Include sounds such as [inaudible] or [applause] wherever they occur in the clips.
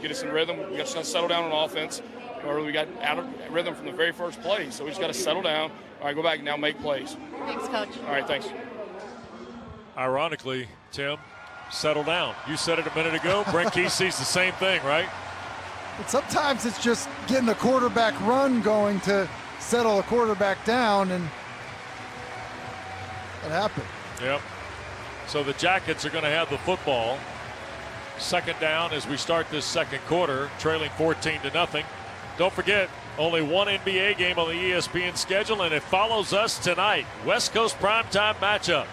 get us in rhythm. We got to settle down on offense, or we got out of rhythm from the very first play. So we just got to settle down. All right, go back and now make plays. Thanks, coach. All right, thanks. Ironically, Tim, settle down. You said it a minute ago. Brent [laughs] Key sees the same thing, right? But sometimes it's just getting a quarterback run going to settle a quarterback down, and it happened. Yep. So the Jackets are going to have the football. Second down as we start this second quarter, trailing 14 to nothing. Don't forget, only one NBA game on the ESPN schedule, and it follows us tonight. West Coast primetime matchup.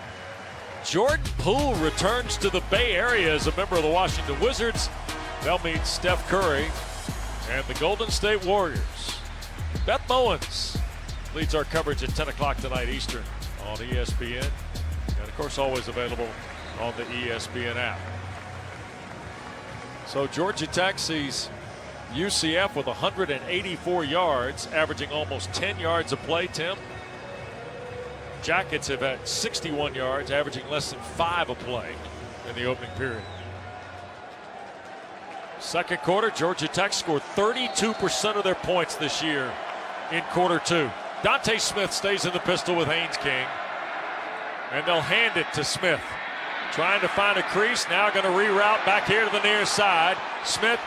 Jordan Poole returns to the Bay Area as a member of the Washington Wizards. They'll meet Steph Curry and the Golden State Warriors. Beth Mowins leads our coverage at 10 o'clock tonight Eastern on ESPN. And of course, always available on the ESPN app. So Georgia Tech sees UCF with 184 yards, averaging almost 10 yards a play, Tim. Jackets have had 61 yards, averaging less than five a play in the opening period. Second quarter, Georgia Tech scored 32% of their points this year in quarter two. Dontae Smith stays in the pistol with Haynes King. And they'll hand it to Smith. Trying to find a crease, now going to reroute back here to the near side. Smith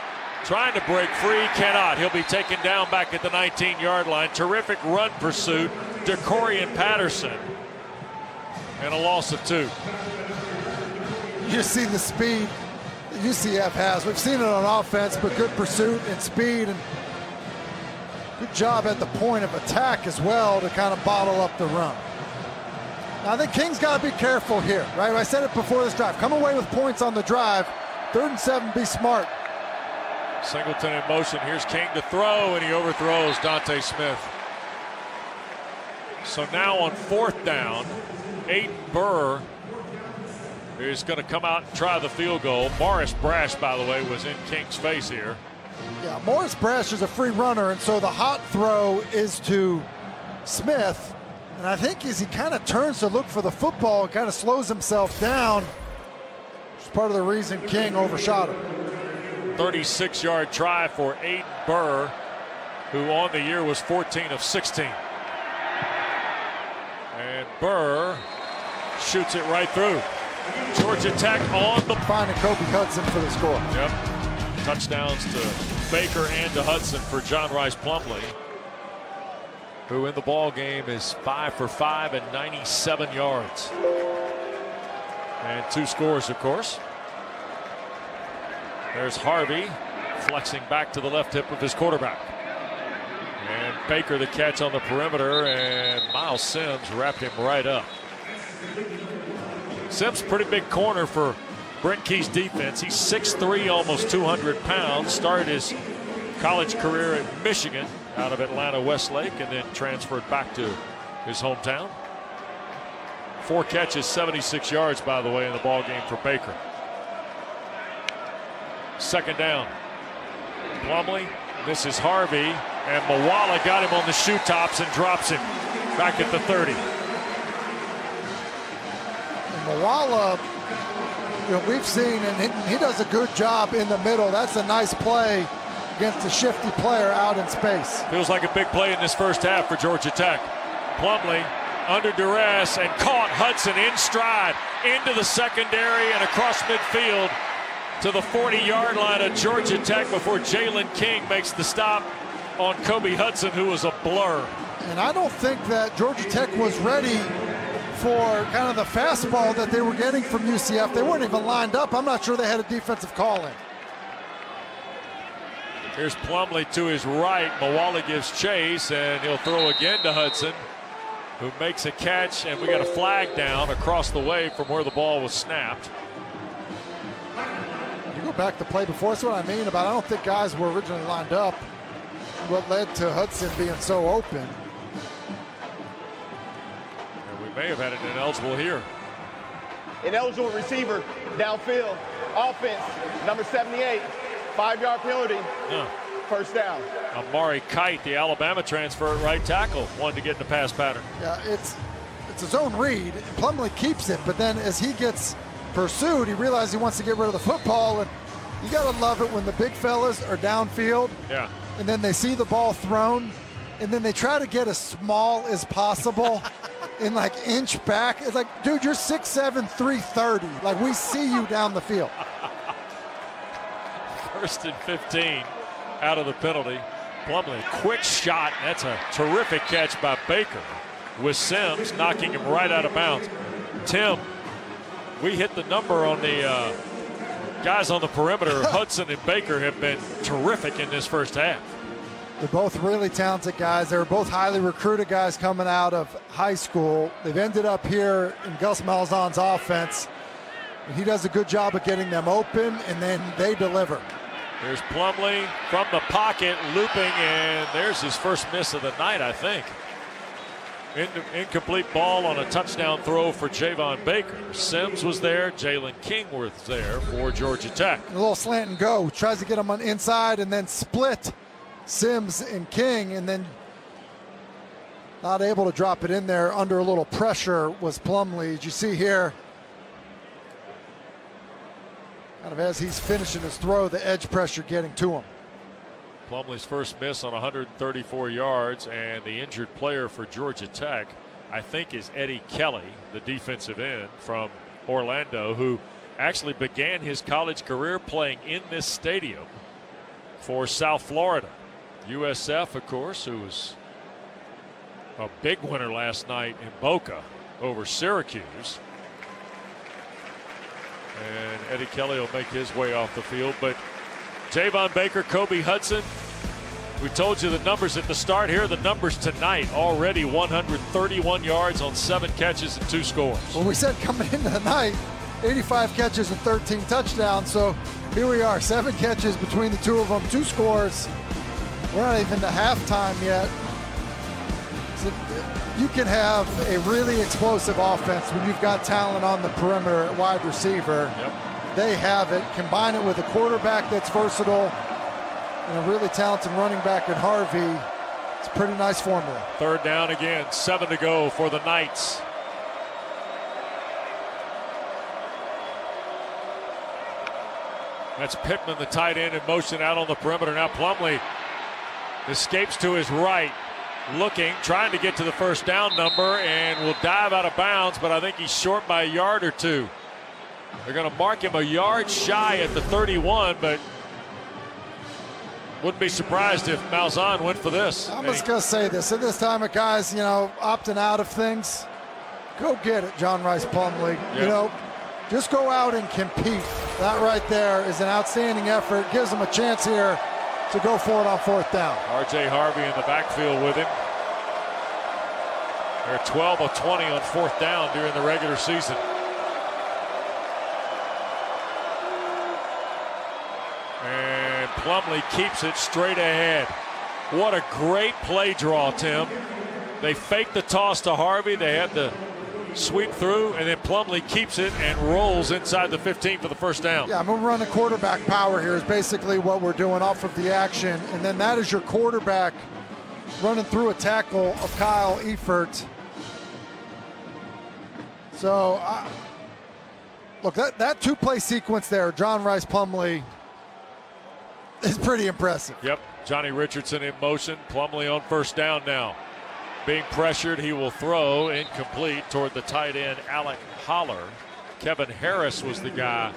trying to break free, cannot. He'll be taken down back at the 19 yard line. Terrific run pursuit. DeCorian Patterson. And a loss of two. You see the speed UCF has. We've seen it on offense, but good pursuit and speed and good job at the point of attack as well to kind of bottle up the run. Now, I think King's got to be careful here, right? I said it before this drive. Come away with points on the drive. Third and seven, be smart. Singleton in motion. Here's King to throw, and he overthrows Dontae Smith. So now on fourth down, Aidan Birr is going to come out and try the field goal. Morris Brash, by the way, was in King's face here. Yeah, Morris Brash is a free runner, and so the hot throw is to Smith. And I think as he kind of turns to look for the football, kind of slows himself down. It's part of the reason King overshot him. 36 yard try for Aidan Birr, who on the year was 14 of 16. And Birr shoots it right through. Georgia Tech on the finding Kobe Hudson for the score. Yep. Touchdowns to Baker and to Hudson for John Rice Plumlee, who in the ball game is five for five and 97 yards. And two scores, of course. There's Harvey flexing back to the left hip of his quarterback. And Baker the catch on the perimeter, and Miles Sims wrapped him right up. Sims pretty big corner for Brent Key's defense. He's 6'3", almost 200 pounds. Started his college career at Michigan out of Atlanta Westlake and then transferred back to his hometown. Four catches, 76 yards, by the way, in the ball game for Baker. Second down. Plumlee misses Harvey, and Moala got him on the shoe tops and drops him back at the 30. And Moala, you know, we've seen, and he, he does a good job in the middle. That's a nice play against a shifty player out in space. Feels like a big play in this first half for Georgia Tech. Plumlee under duress and caught Hudson in stride into the secondary and across midfield to the 40 yard line of Georgia Tech before Jalen King makes the stop on Kobe Hudson, who was a blur. And I don't think that Georgia Tech was ready for kind of the fastball that they were getting from UCF. They weren't even lined up. I'm not sure they had a defensive call in. Here's Plumlee to his right. Moala gives chase, and he'll throw again to Hudson, who makes a catch, and we got a flag down across the way from where the ball was snapped. You go back to play before. That's what I mean about I don't think guys were originally lined up. What led to Hudson being so open. And we may have had an ineligible here. Ineligible receiver downfield. Offense, number 78. Five yard penalty. Yeah. First down. Amari Kight, the Alabama transfer at right tackle, wanted to get in the pass pattern. Yeah, it's it's his own read. Plumlee keeps it, but then as he gets pursued, he realizes he wants to get rid of the football, and You got to love it when the big fellas are downfield Yeah. and then they see the ball thrown and then they try to get as small as possible [laughs] and like inch back. It's like, dude, you're 6'7, 330. Like, we see you down the field. First and 15 out of the penalty. Plumlee, quick shot. That's a terrific catch by Baker with Sims knocking him right out of bounds. Tim, we hit the number on the uh, guys on the perimeter. [laughs] Hudson and Baker have been terrific in this first half. They're both really talented guys. They were both highly recruited guys coming out of high school. They've ended up here in Gus Malzahn's offense. And he does a good job of getting them open, and then they deliver. There's Plumlee from the pocket, looping, and there's his first miss of the night, I think. In- incomplete ball on a touchdown throw for Javon Baker. Sims was there. Jalen King was there for Georgia Tech. A little slant and go. Tries to get him on inside and then split Sims and King, and then not able to drop it in there under a little pressure was Plumlee. As you see here, kind of as he's finishing his throw, the edge pressure getting to him. Plumlee's first miss on 134 yards, and the injured player for Georgia Tech, I think, is Eddie Kelly, the defensive end from Orlando, who actually began his college career playing in this stadium for South Florida. USF, of course, who was a big winner last night in Boca over Syracuse. And Eddie Kelly will make his way off the field. But Javon Baker, Kobe Hudson, we told you the numbers at the start. Here the numbers tonight. Already 131 yards on seven catches and two scores. Well, we said coming into the night, 85 catches and 13 touchdowns. So here we are, seven catches between the two of them, two scores. We're not even to halftime yet. You can have a really explosive offense when you've got talent on the perimeter at wide receiver. Yep. They have it. Combine it with a quarterback that's versatile and a really talented running back in Harvey. It's a pretty nice formula. Third down again, seven to go for the Knights. That's Pittman, the tight end, in motion out on the perimeter. Now Plumlee escapes to his right, looking, trying to get to the first down number, and will dive out of bounds, but I think he's short by a yard or two. They're going to mark him a yard shy at the 31, but wouldn't be surprised if Malzahn went for this. I'm just going to say this. At this time of guys, you know, opting out of things, go get it, John Rice Plumlee. Yeah. You know, just go out and compete. That right there is an outstanding effort. Gives them a chance here to go for it on fourth down. RJ Harvey in the backfield with him. They're 12 of 20 on fourth down during the regular season. And Plumlee keeps it straight ahead. What a great play draw, Tim. They fake the toss to Harvey. They had the sweep through, and then Plumlee keeps it and rolls inside the 15 for the first down. Yeah, I'm going to run a quarterback power here is basically what we're doing off of the action. And then that is your quarterback running through a tackle of Kyle Efford. So, uh, look, that, that two play sequence there, John Rice Plumlee, is pretty impressive. Yep, Johnny Richardson in motion. Plumlee on first down now. Being pressured, he will throw incomplete toward the tight end, Alec Holler. Kevin Harris was the guy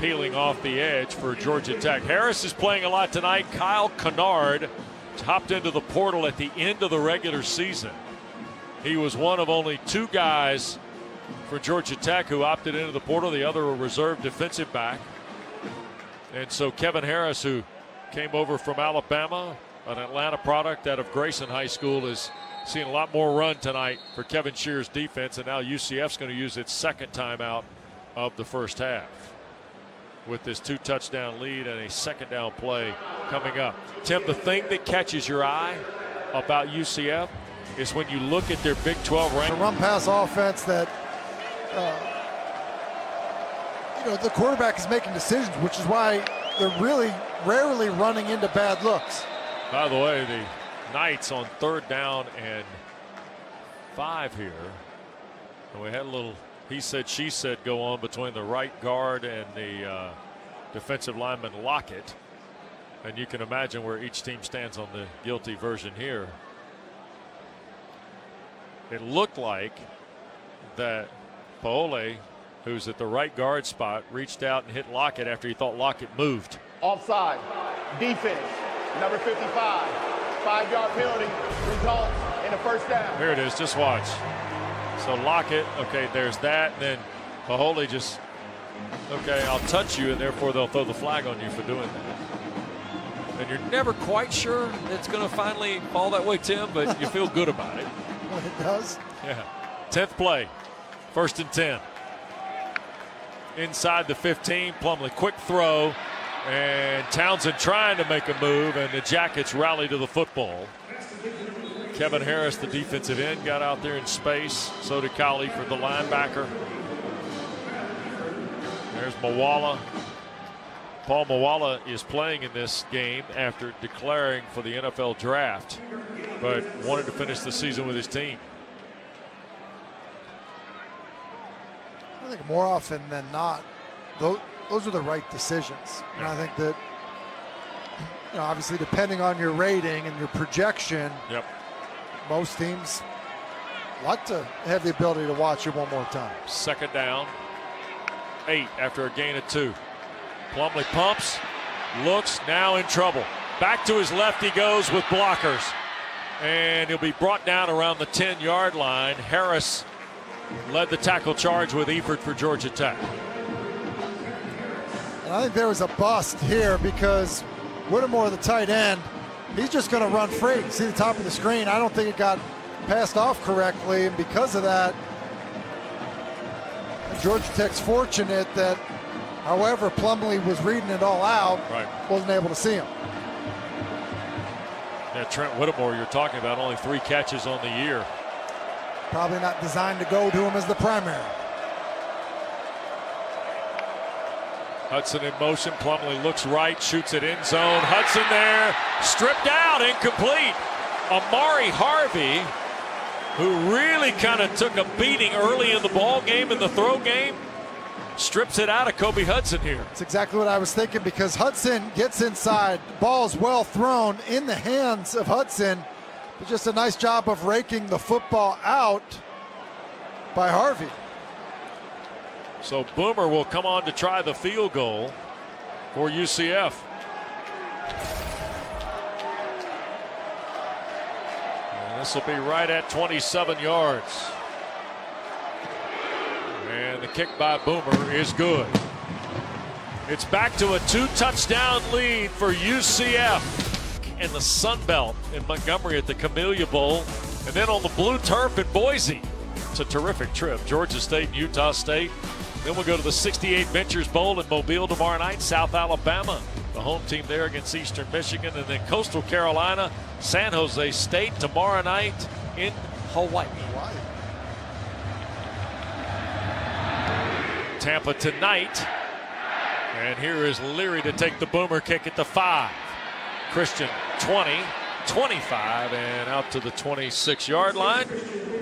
peeling off the edge for Georgia Tech. Harris is playing a lot tonight. Kyle Kennard hopped into the portal at the end of the regular season. He was one of only two guys for Georgia Tech who opted into the portal, the other a reserve defensive back. And so Kevin Harris, who came over from Alabama, an Atlanta product out of Grayson High School, is seeing a lot more run tonight for Kevin Sherrer's defense. And now UCF's going to use its second timeout of the first half with this two touchdown lead and a second down play coming up. Tim, the thing that catches your eye about UCF is when you look at their Big 12 A rank. run pass offense that, uh, you know, the quarterback is making decisions, which is why they're really rarely running into bad looks. By the way, the Knights on third down and five here. And we had a little he said, she said go on between the right guard and the uh, defensive lineman Lockett. And you can imagine where each team stands on the guilty version here. It looked like that Paole, who's at the right guard spot, reached out and hit Lockett after he thought Lockett moved. Offside. Defense. Number 55. Five yard penalty results in a first down. Here it is. Just watch. So lock it. okay, there's that. And then Paholi just, okay, I'll touch you, and therefore they'll throw the flag on you for doing that. And you're never quite sure it's going to finally fall that way, Tim, but you feel good about it. [laughs] When it does. Yeah. 10th play. First and 10. Inside the 15. Plumlee, quick throw. And Townsend trying to make a move, and the Jackets rally to the football. Kevin Harris, the defensive end, got out there in space. So did Kali for the linebacker. There's Moala. Paul Moala is playing in this game after declaring for the NFL draft, but wanted to finish the season with his team. I think more often than not, those, those are the right decisions. And I think that, you know, obviously depending on your rating and your projection, Yep. most teams like to have the ability to watch it one more time. Second down, eight after a gain of two. Plumlee pumps, looks, now in trouble. Back to his left he goes with blockers. And he'll be brought down around the 10 yard line. Harris led the tackle charge with Efford for Georgia Tech. I think there was a bust here because Whittemore, the tight end, he's just going to run free. See the top of the screen? I don't think it got passed off correctly, and because of that, Georgia Tech's fortunate that, however, Plumlee was reading it all out, Right. wasn't able to see him. Yeah, Trent Whittemore, you're talking about only three catches on the year. Probably not designed to go to him as the primary. Hudson in motion. Plumlee looks right, shoots it in zone. Hudson there, stripped out, incomplete. Amari Harvey, who really kind of took a beating early in the ball game, in the throw game, strips it out of Kobe Hudson here. That's exactly what I was thinking because Hudson gets inside. Ball's well thrown in the hands of Hudson. But just a nice job of raking the football out by Harvey. So Boomer will come on to try the field goal for UCF. And this will be right at 27 yards. And the kick by Boomer is good. It's back to a two touchdown lead for UCF in the Sun Belt in Montgomery at the Camellia Bowl. And then on the blue turf in Boise. It's a terrific trip. Georgia State Utah State. Then we'll go to the 68 Ventures Bowl in Mobile tomorrow night, South Alabama. The home team there against Eastern Michigan. And then Coastal Carolina, San Jose State tomorrow night in Hawaii. Tampa tonight. And here is Leary to take the boomer kick at the five. Christian 20, 25, and out to the 26 yard line.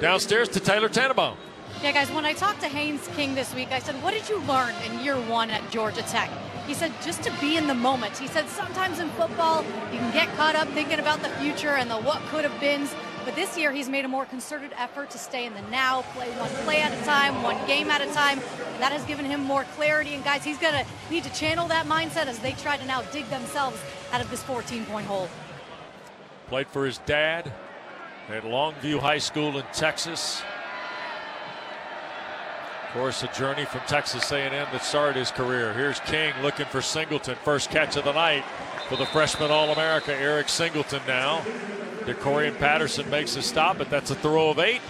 Downstairs to Taylor Tannenbaum. Yeah, guys, when I talked to Haynes King this week, I said, What did you learn in year one at Georgia Tech? He said, Just to be in the moment. He said, Sometimes in football, you can get caught up thinking about the future and the what could have beens. But this year, he's made a more concerted effort to stay in the now, play one play at a time, one game at a time. That has given him more clarity. And, guys, he's going to need to channel that mindset as they try to now dig themselves out of this 14 point hole. Played for his dad at Longview High School in Texas. Of course, a journey from Texas A&M that started his career. Here's King looking for Singleton. First catch of the night for the freshman All-America, Eric Singleton now. DeCorian Patterson makes a stop, but that's a throw of eight.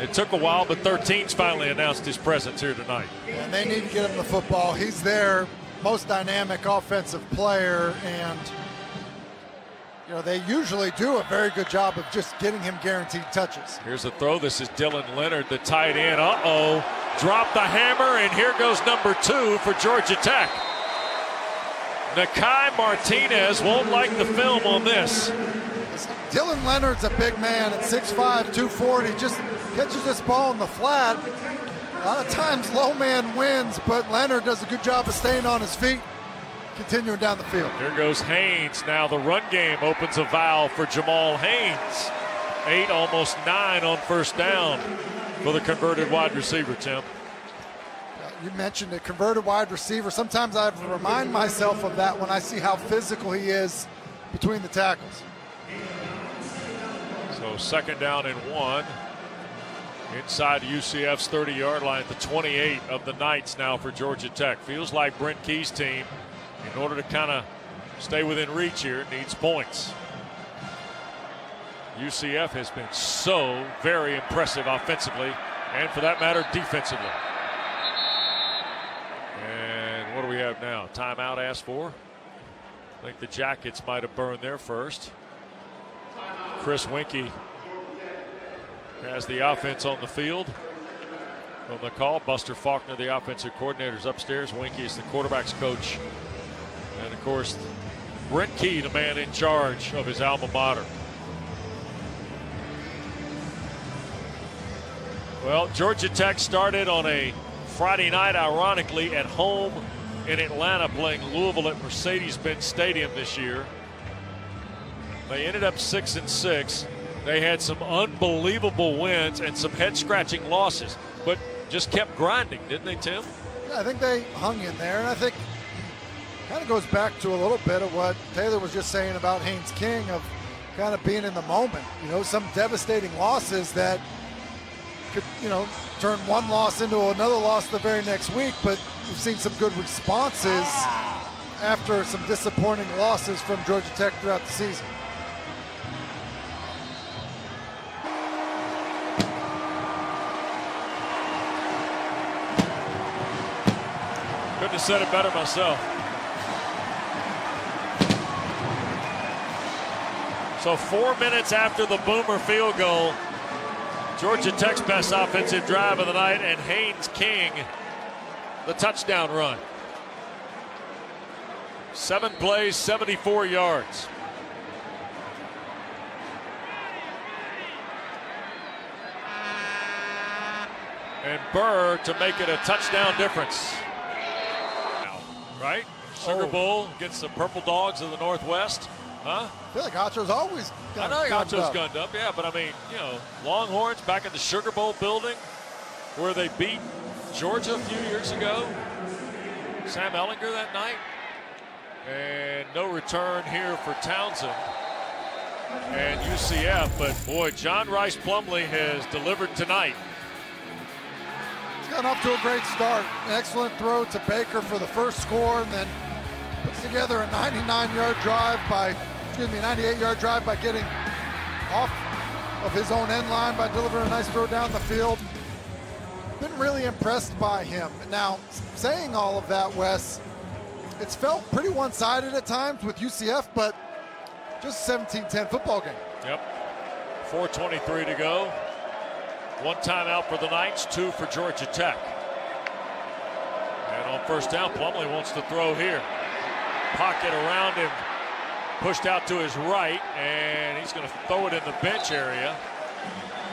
It took a while, but 13's finally announced his presence here tonight. And they need to get him the football. He's their most dynamic offensive player, and you know they usually do a very good job of just getting him guaranteed touches. Here's a throw. This is Dylan Leonard, the tight end. Uh-oh. Drop the hammer, and here goes number two for Georgia Tech. Nakai Martinez won't like the film on this. Dylan Leonard's a big man at 6'5", 240. Just catches this ball in the flat. A lot of times low man wins, but Leonard does a good job of staying on his feet. continuing down the field. Here goes Haynes. Now the run game opens a valve for Jamal Haynes. Eight, almost nine on first down for the converted wide receiver, Tim. You mentioned a converted wide receiver. Sometimes I remind myself of that when I see how physical he is between the tackles. So second down and one. Inside UCF's 30 yard line the 28 of the Knights now for Georgia Tech. Feels like Brent Key's team, in order to kind of stay within reach here, needs points. UCF has been so very impressive offensively and, for that matter, defensively. And what do we have now? Timeout asked for. I think the Jackets might have burned there first. Chris Weinke has the offense on the field. On the call, Buster Faulkner, the offensive coordinator, is upstairs. Weinke is the quarterback's coach. And of course, Brent Key, the man in charge of his alma mater. Well, Georgia Tech started on a Friday night, ironically, at home in Atlanta, playing Louisville at Mercedes-Benz Stadium this year. They ended up six and six. They had some unbelievable wins and some head-scratching losses, but just kept grinding, didn't they, Tim? Yeah, I think they hung in there, and I think kind of goes back to a little bit of what Taylor was just saying about Haynes King of kind of being in the moment. You know, some devastating losses that could, you know, turn one loss into another loss the very next week, but we've seen some good responses after some disappointing losses from Georgia Tech throughout the season. Couldn't have said it better myself. So four minutes after the Boomer field goal, Georgia Tech's best offensive drive of the night, and Haynes King, the touchdown run. Seven plays, 74 yards. And Birr to make it a touchdown difference. Right? Sugar Oh. Bowl gets the Purple Dogs of the Northwest. Huh? I feel like Acho's always I got know gunned up. gunned up, yeah, but I mean, you know, Longhorns back in the Sugar Bowl building where they beat Georgia a few years ago. Sam Ehlinger that night. And no return here for Townsend and UCF. But boy, John Rice Plumlee has delivered tonight. He's gotten off to a great start. An excellent throw to Baker for the first score, and then puts together a 99-yard drive by, excuse me, 98-yard drive by getting off of his own end line by delivering a nice throw down the field. Been really impressed by him. Now, saying all of that, Wes, it's felt pretty one-sided at times with UCF, but just a 17-10 football game. Yep. 4.23 to go. One timeout for the Knights, two for Georgia Tech. And on first down, Plumlee wants to throw here. Pocket around him, pushed out to his right, and he's going to throw it in the bench area.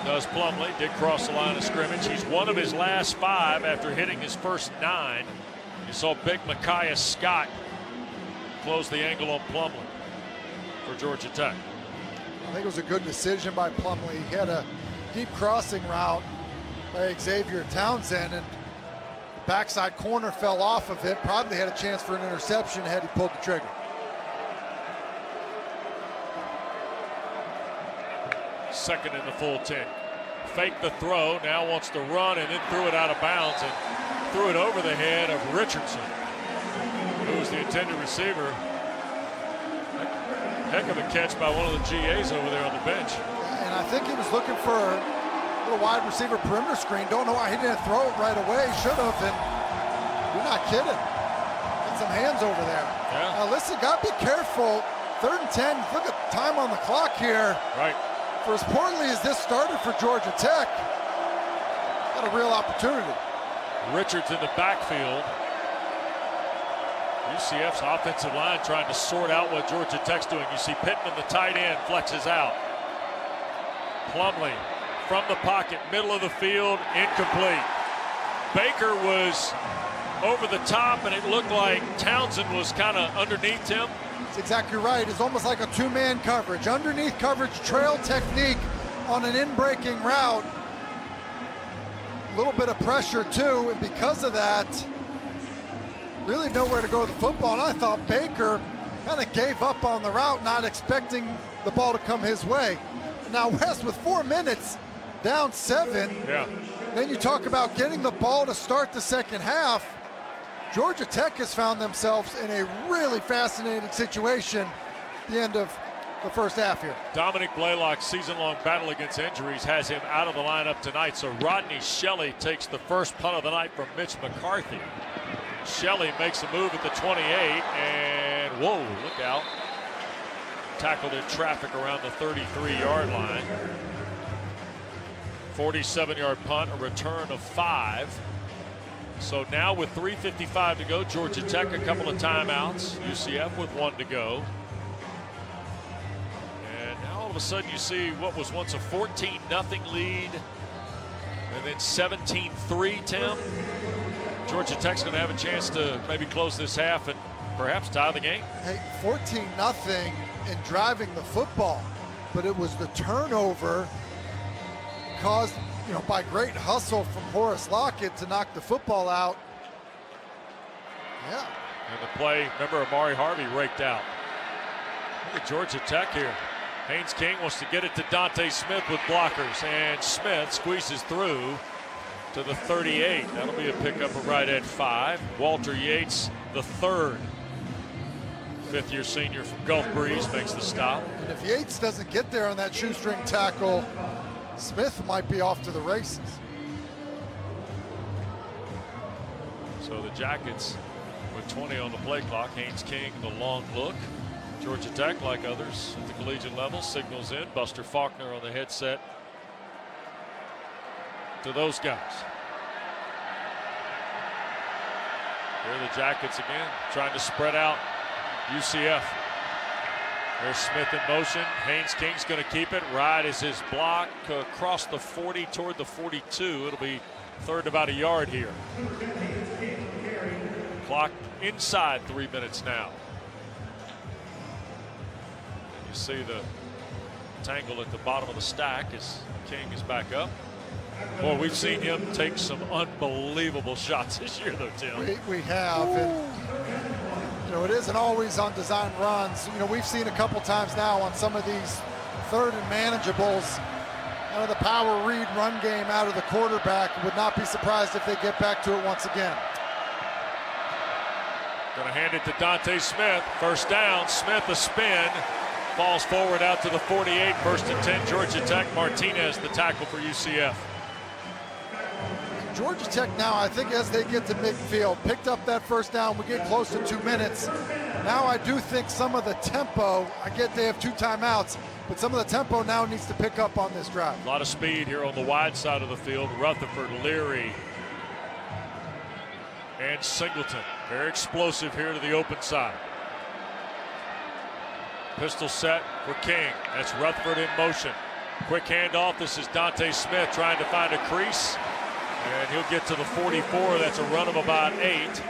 Does Plumlee, did cross the line of scrimmage. He's one of his last five after hitting his first nine. You saw big Micaiah Scott close the angle on Plumlee for Georgia Tech. I think it was a good decision by Plumlee. He had a deep crossing route by Xavier Townsend, and the backside corner fell off of it. Probably had a chance for an interception had he pulled the trigger. Second in the full 10. Faked the throw, now wants to run and then threw it out of bounds and threw it over the head of Richardson, who was the intended receiver. Heck of a catch by one of the GAs over there on the bench. And I think he was looking for a little wide receiver perimeter screen. Don't know why he didn't throw it right away. Should have, and you're not kidding. Got some hands over there. Yeah. Now listen, got to be careful. Third and 10, look at time on the clock here. Right. For as poorly as this started for Georgia Tech, got a real opportunity. Richards in the backfield. UCF's offensive line trying to sort out what Georgia Tech's doing. You see Pittman, the tight end, flexes out. Plumlee from the pocket, middle of the field, incomplete. Baker was over the top, and it looked like Townsend was kind of underneath him. Exactly right. It's almost like a two-man coverage. Underneath coverage, trail technique on an in-breaking route. A little bit of pressure too, and because of that, really nowhere to go with the football. And I thought Baker kind of gave up on the route, not expecting the ball to come his way. Now [laughs] West with four minutes, down seven. Yeah. Then you talk about getting the ball to start the second half. Georgia Tech has found themselves in a really fascinating situation at the end of the first half here. Dominic Blaylock's season-long battle against injuries has him out of the lineup tonight. So Rodney Shelley takes the first punt of the night from Mitch McCarthy. Shelley makes a move at the 28, and whoa, look out. Tackled in traffic around the 33-yard line. 47-yard punt, a return of five. So now with 3.55 to go, Georgia Tech a couple of timeouts. UCF with one to go. And now all of a sudden you see what was once a 14 nothing lead and then 17-3, Tim. Georgia Tech's going to have a chance to maybe close this half and perhaps tie the game. Hey, 14 nothing in driving the football, but it was the turnover caused you know, by great hustle from Horace Lockett to knock the football out. Yeah. And the play, remember Amari Harvey raked out. Look at Georgia Tech here. Haynes King wants to get it to Dontae Smith with blockers, and Smith squeezes through to the 38. That'll be a pickup of right at five. Walter Yates, the third. Fifth year senior from Gulf Breeze, makes the stop. And if Yates doesn't get there on that shoestring tackle, Smith might be off to the races. So the Jackets with 20 on the play clock. Haynes King, the long look. Georgia Tech, like others at the collegiate level, signals in. Buster Faulkner on the headset to those guys. Here are the Jackets again, trying to spread out UCF. There's Smith in motion. Haynes King's going to keep it. Right is his block across the 40 toward the 42. It'll be third about a yard here. Clock inside three minutes now. And You see the tangle at the bottom of the stack as King is back up. Boy, we've seen him take some unbelievable [laughs] shots this year, though, Tim. We, we have. You know, it isn't always on design runs. You know, we've seen a couple times now on some of these third and manageables. Out of the power read run game out of the quarterback. Would not be surprised if they get back to it once again. Going to hand it to Dontae Smith. First down. Smith a spin. Falls forward out to the 48. First and 10, Georgia Tech. Martinez, the tackle for UCF. Georgia Tech now, I think as they get to midfield, picked up that first down. We get close to two minutes. Now I do think some of the tempo, I get they have two timeouts, but some of the tempo now needs to pick up on this drive. A lot of speed here on the wide side of the field. Rutherford, Leary, and Singleton. Very explosive here to the open side. Pistol set for King. That's Rutherford in motion. Quick handoff. This is Dontae Smith trying to find a crease. And he'll get to the 44. That's a run of about eight.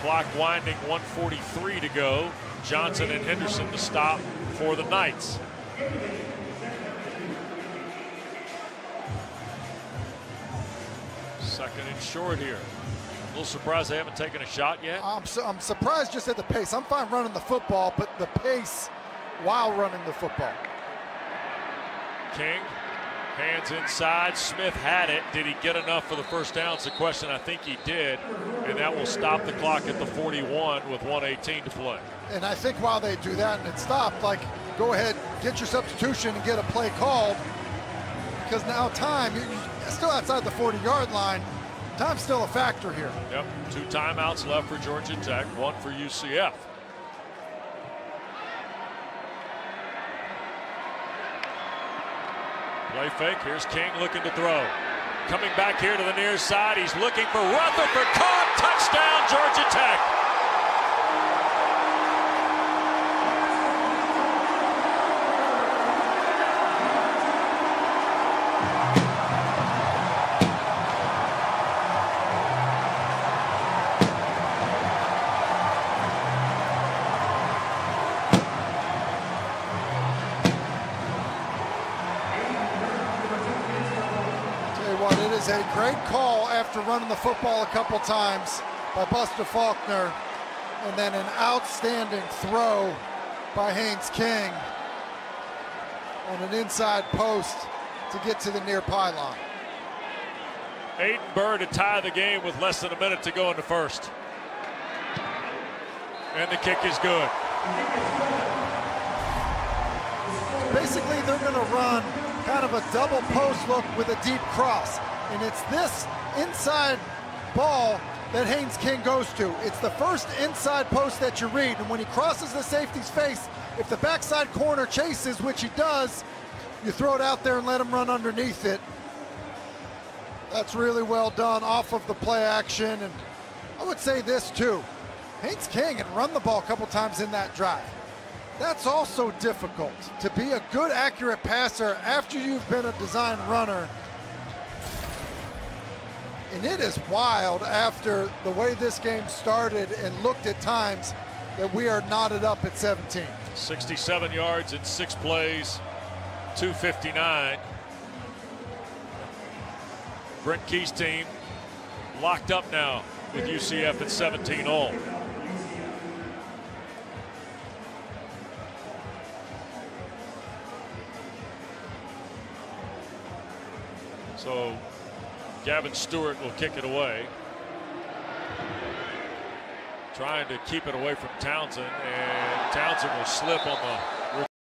Clock winding, 143 to go. Johnson and Henderson to stop for the Knights. Second and short here. A little surprised they haven't taken a shot yet. I'm, su I'm surprised just at the pace. I'm fine running the football, but the pace while running the football. King, hands inside. Smith had it. Did he get enough for the first down? It's a question. I think he did. And that will stop the clock at the 41 with 118 to play. And I think while they do that and it stopped, like, go ahead, get your substitution and get a play called. Because now time, you're still outside the 40 yard line. Time's still a factor here. Yep. Two timeouts left for Georgia Tech, one for UCF. Play fake. Here's King looking to throw. Coming back here to the near side. He's looking for Rutherford. Caught. Touchdown, Georgia Tech. Is a great call after running the football a couple times by Buster Faulkner, and then an outstanding throw by Haynes King on an inside post to get to the near pylon. Aidan Birr to tie the game with less than a minute to go in the first. And the kick is good. Basically, they're going to run kind of a double post look with a deep cross. And it's this inside ball that Haynes King goes to. It's the first inside post that you read. And when he crosses the safety's face, if the backside corner chases, which he does, you throw it out there and let him run underneath it. That's really well done off of the play action. And I would say this too. Haynes King had run the ball a couple times in that drive. That's also difficult to be a good, accurate passer after you've been a design runner. And it is wild after the way this game started and looked at times that we are knotted up at 17. 67 yards in six plays, 259. Brent Key's team locked up now with UCF at 17 all. So Gavin Stewart will kick it away. Trying to keep it away from Townsend, and Townsend will slip on the